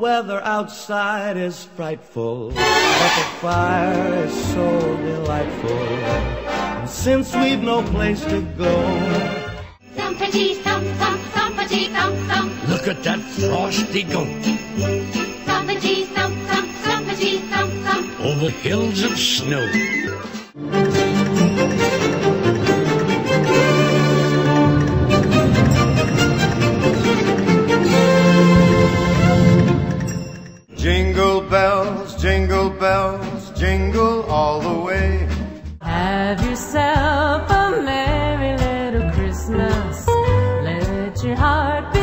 outside is frightful, but the fire is so delightful. And since we've no place to go, Thumpity thump thump thumpity thump thump. Look at that frosty goat Thumpity thump thump thumpity thump thump. over hills of snow. bells, jingle bells, jingle all the way. Have yourself a merry little Christmas. Let your heart be